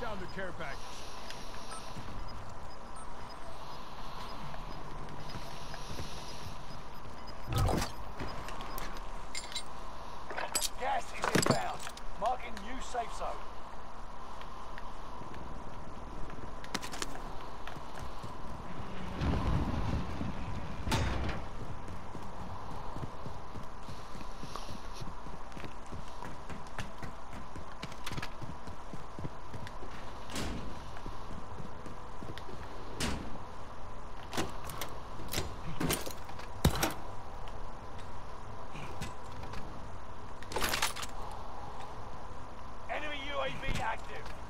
down the care package. active.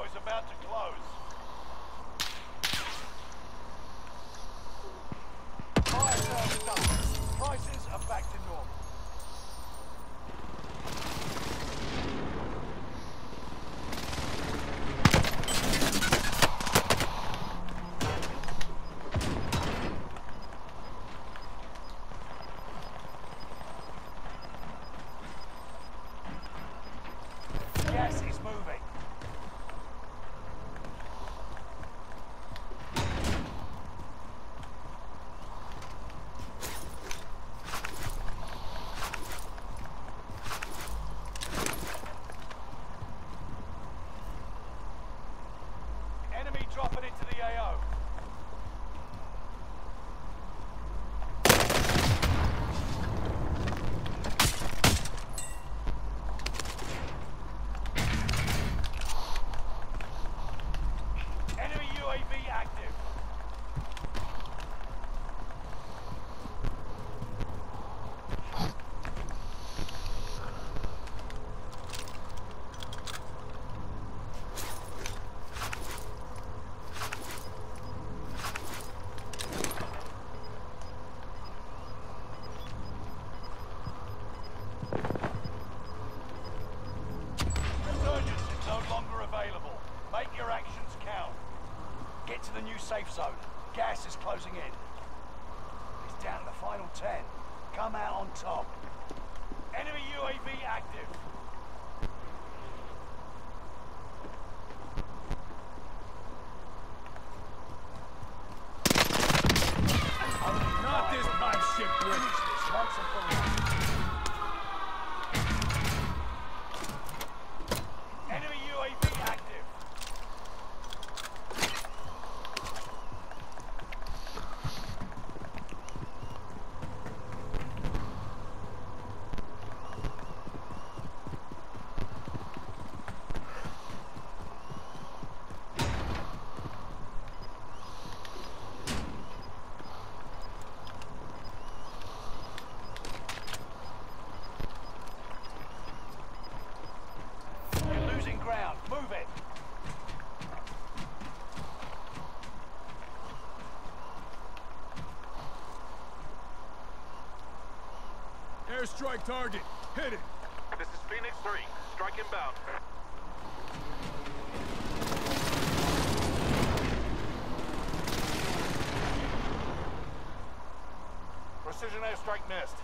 window is about to close. Safe zone. Gas is closing in. It's down to the final 10. Come out on top. Enemy UAV active. Not this time. Finish this once and for all. Enemy UAV active. You're losing ground. Move it. Airstrike target. Hit it. This is Phoenix 3. Strike inbound. Precision airstrike missed.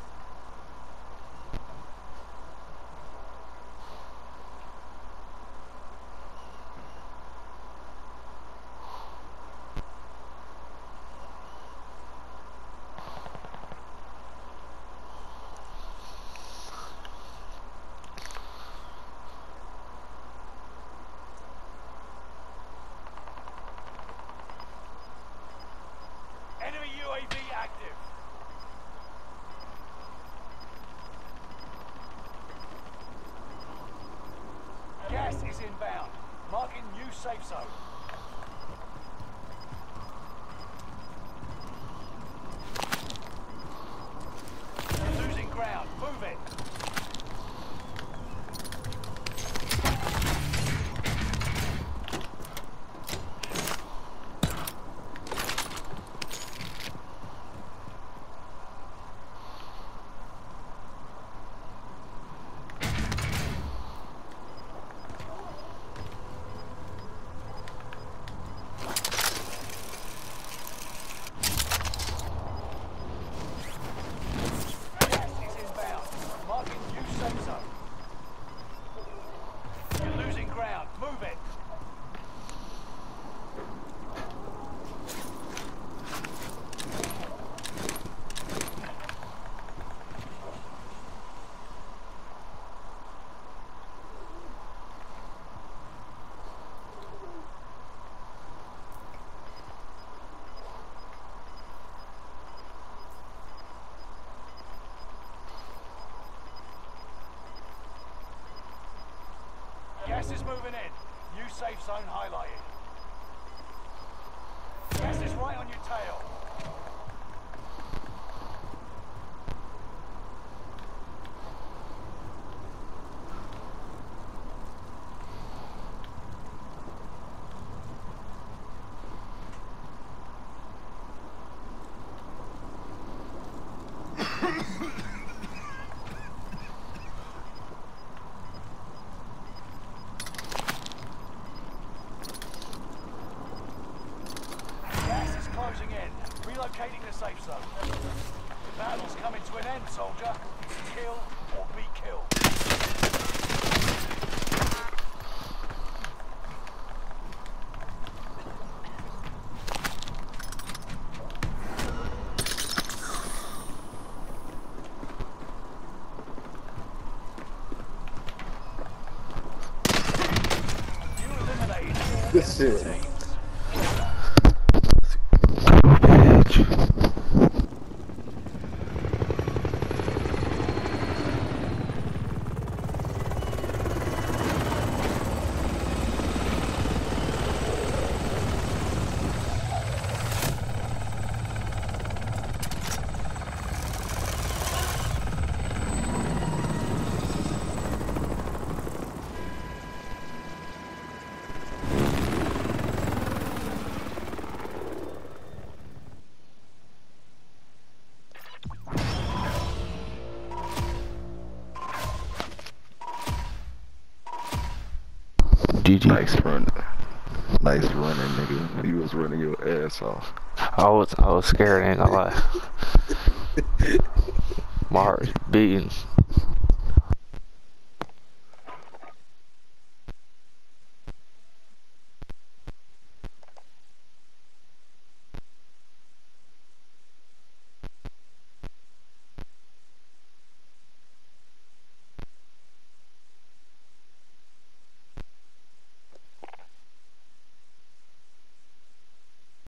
Enemy UAV active. Gas is inbound. Marking new safe zone. You're losing ground. Move it. Gas is inbound. Marking new safe zone. You're losing ground. Move it. Gas is moving in. New safe zone highlighted. Gas is right on your tail. Gas is closing in. Relocating the safe zone. The battle's coming to an end, soldier. Kill or be killed. Shit. GG. Nice run. Nice running, nigga. You was running your ass off. I was I was scared. Ain't gonna lie. My heart was beating.